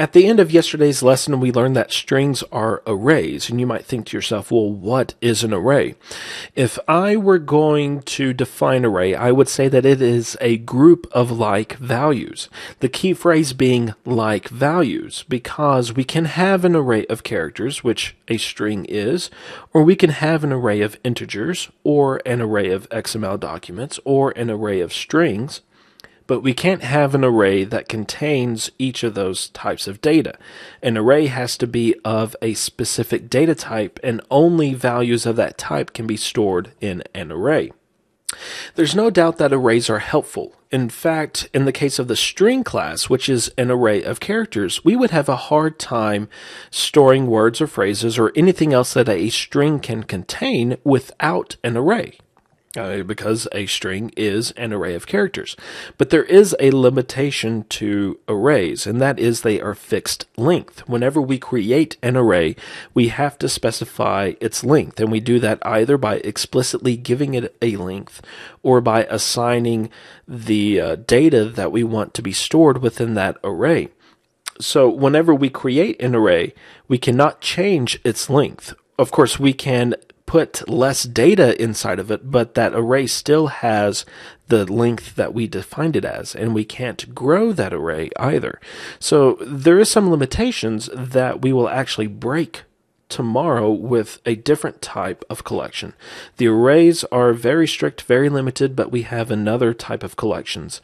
At the end of yesterday's lesson, we learned that strings are arrays, and you might think to yourself, well, what is an array? If I were going to define array, I would say that it is a group of like values. The key phrase being like values, because we can have an array of characters, which a string is, or we can have an array of integers, or an array of XML documents, or an array of strings, but we can't have an array that contains each of those types of data. An array has to be of a specific data type, and only values of that type can be stored in an array. There's no doubt that arrays are helpful. In fact, in the case of the string class, which is an array of characters, we would have a hard time storing words or phrases or anything else that a string can contain without an array uh, because a string is an array of characters. But there is a limitation to arrays, and that is they are fixed length. Whenever we create an array, we have to specify its length, and we do that either by explicitly giving it a length or by assigning the uh, data that we want to be stored within that array. So whenever we create an array, we cannot change its length. Of course, we can put less data inside of it, but that array still has the length that we defined it as, and we can't grow that array either. So there is some limitations that we will actually break tomorrow with a different type of collection. The arrays are very strict, very limited, but we have another type of collections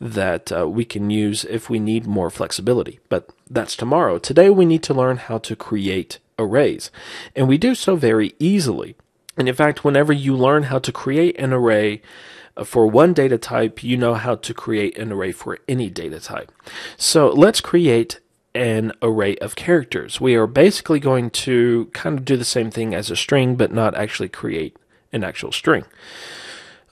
that uh, we can use if we need more flexibility. But that's tomorrow. Today we need to learn how to create arrays. And we do so very easily. And in fact, whenever you learn how to create an array uh, for one data type, you know how to create an array for any data type. So let's create an array of characters. We are basically going to kind of do the same thing as a string, but not actually create an actual string.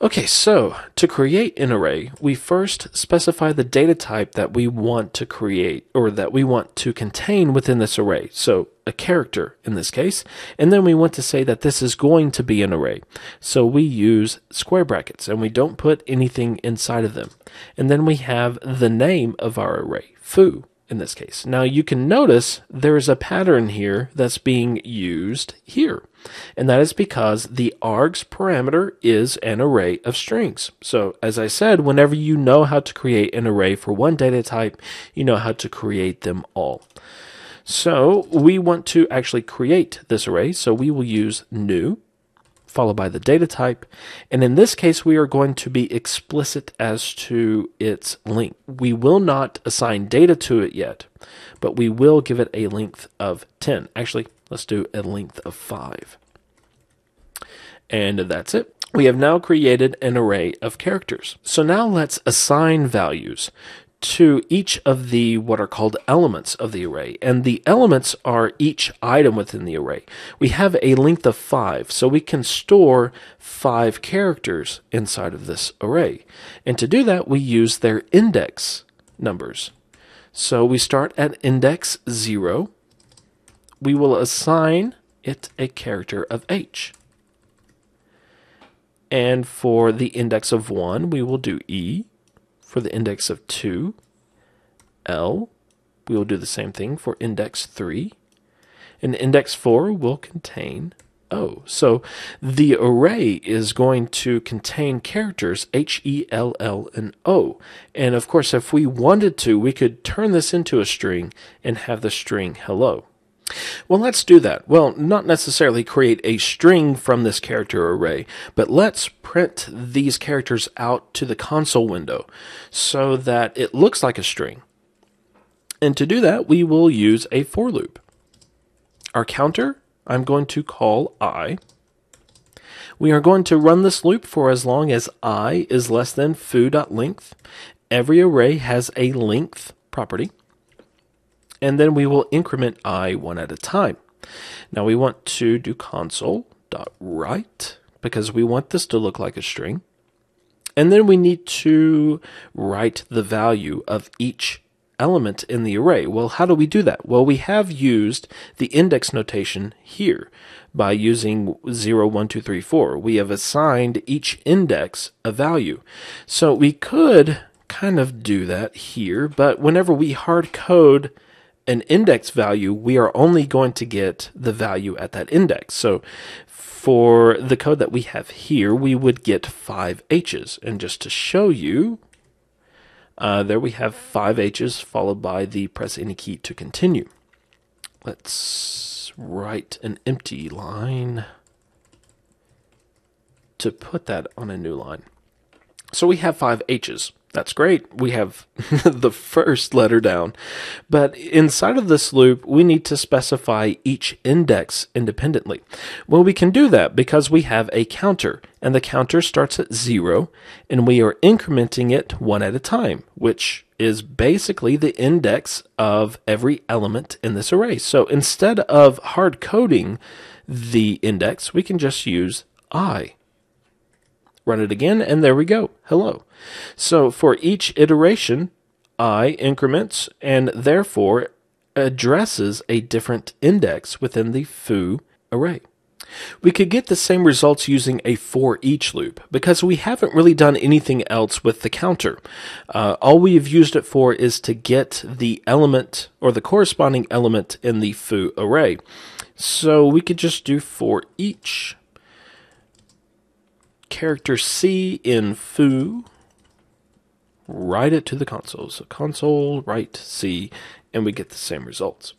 Okay, so to create an array, we first specify the data type that we want to create or that we want to contain within this array. So a character in this case. And then we want to say that this is going to be an array. So we use square brackets and we don't put anything inside of them. And then we have the name of our array, foo in this case. Now you can notice there's a pattern here that's being used here. And that is because the args parameter is an array of strings. So as I said, whenever you know how to create an array for one data type, you know how to create them all. So we want to actually create this array. So we will use new followed by the data type. And in this case, we are going to be explicit as to its length. We will not assign data to it yet, but we will give it a length of 10. Actually, let's do a length of 5. And that's it. We have now created an array of characters. So now let's assign values to each of the what are called elements of the array. And the elements are each item within the array. We have a length of five, so we can store five characters inside of this array. And to do that, we use their index numbers. So we start at index zero. We will assign it a character of h. And for the index of 1, we will do E for the index of 2, L. We will do the same thing for index 3. And index 4 will contain O. So the array is going to contain characters H, E, L, L, and O. And of course, if we wanted to, we could turn this into a string and have the string hello. Well, let's do that. Well, not necessarily create a string from this character array, but let's print these characters out to the console window so that it looks like a string. And to do that, we will use a for loop. Our counter, I'm going to call i. We are going to run this loop for as long as i is less than foo.length. Every array has a length property and then we will increment i one at a time. Now we want to do console.write because we want this to look like a string. And then we need to write the value of each element in the array. Well, how do we do that? Well, we have used the index notation here by using 0, 1, 2, 3, 4. We have assigned each index a value. So we could kind of do that here, but whenever we hard code an index value, we are only going to get the value at that index. So for the code that we have here, we would get five H's. And just to show you, uh, there we have five H's followed by the press any key to continue. Let's write an empty line to put that on a new line. So we have five H's. That's great. We have the first letter down. But inside of this loop, we need to specify each index independently. Well, we can do that because we have a counter, and the counter starts at zero, and we are incrementing it one at a time, which is basically the index of every element in this array. So instead of hard coding the index, we can just use i. Run it again, and there we go. Hello. So for each iteration, i increments and therefore addresses a different index within the foo array. We could get the same results using a for each loop because we haven't really done anything else with the counter. Uh, all we have used it for is to get the element or the corresponding element in the foo array. So we could just do for each character C in foo, write it to the console. So console, write C, and we get the same results.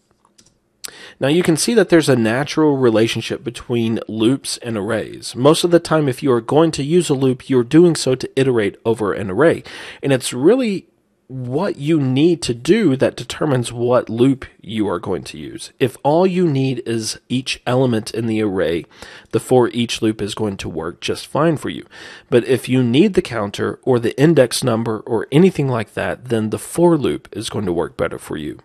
Now you can see that there's a natural relationship between loops and arrays. Most of the time, if you are going to use a loop, you're doing so to iterate over an array. And it's really what you need to do that determines what loop you are going to use. If all you need is each element in the array, the for each loop is going to work just fine for you. But if you need the counter or the index number or anything like that, then the for loop is going to work better for you.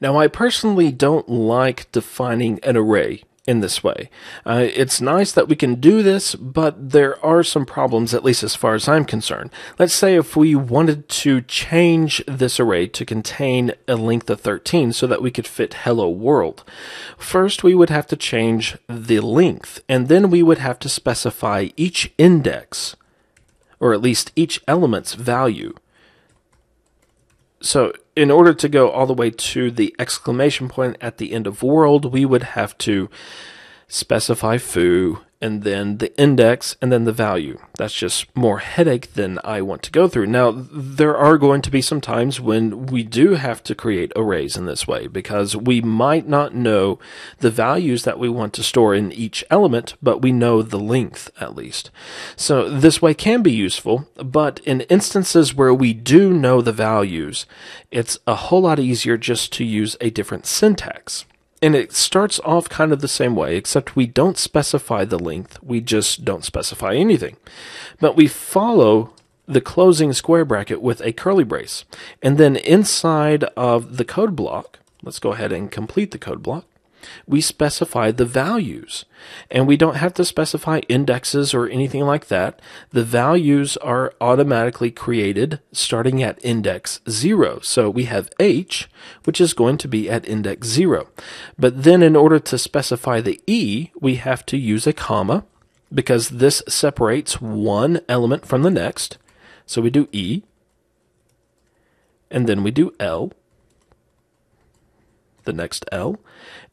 Now, I personally don't like defining an array in this way. Uh, it's nice that we can do this, but there are some problems, at least as far as I'm concerned. Let's say if we wanted to change this array to contain a length of 13 so that we could fit hello world. First, we would have to change the length, and then we would have to specify each index, or at least each element's value. So in order to go all the way to the exclamation point at the end of world, we would have to specify foo and then the index and then the value. That's just more headache than I want to go through. Now, there are going to be some times when we do have to create arrays in this way because we might not know the values that we want to store in each element, but we know the length at least. So this way can be useful, but in instances where we do know the values, it's a whole lot easier just to use a different syntax. And it starts off kind of the same way, except we don't specify the length, we just don't specify anything. But we follow the closing square bracket with a curly brace. And then inside of the code block, let's go ahead and complete the code block we specify the values. And we don't have to specify indexes or anything like that. The values are automatically created starting at index 0. So we have h, which is going to be at index 0. But then in order to specify the e, we have to use a comma because this separates one element from the next. So we do e, and then we do l, the next L,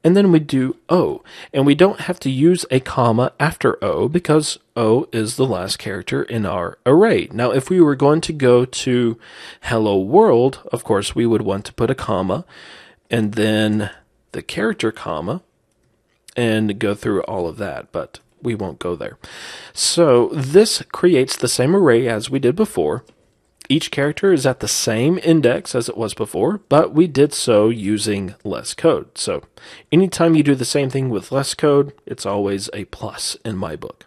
and then we do O. And we don't have to use a comma after O because O is the last character in our array. Now, if we were going to go to hello world, of course, we would want to put a comma and then the character comma and go through all of that, but we won't go there. So this creates the same array as we did before, each character is at the same index as it was before, but we did so using less code. So anytime you do the same thing with less code, it's always a plus in my book.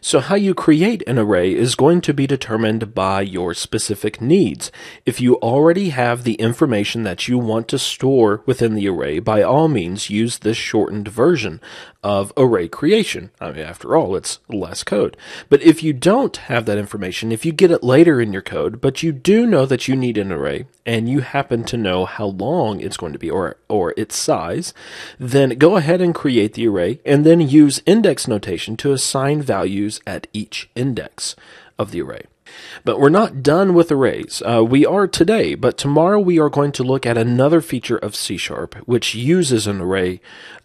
So how you create an array is going to be determined by your specific needs. If you already have the information that you want to store within the array, by all means use this shortened version of array creation. I mean, after all, it's less code. But if you don't have that information, if you get it later in your code, but you do know that you need an array and you happen to know how long it's going to be or, or its size, then go ahead and create the array and then use index notation to assign values at each index of the array. But we're not done with arrays. Uh, we are today, but tomorrow we are going to look at another feature of C Sharp which uses an array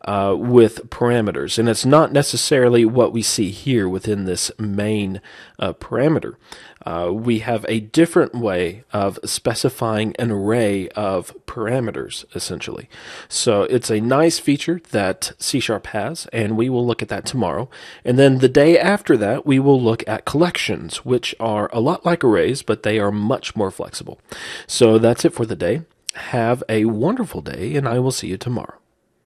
uh, with parameters. And it's not necessarily what we see here within this main uh, parameter. Uh, we have a different way of specifying an array of parameters, essentially. So it's a nice feature that C Sharp has, and we will look at that tomorrow. And then the day after that, we will look at collections, which are a lot like arrays, but they are much more flexible. So that's it for the day. Have a wonderful day, and I will see you tomorrow.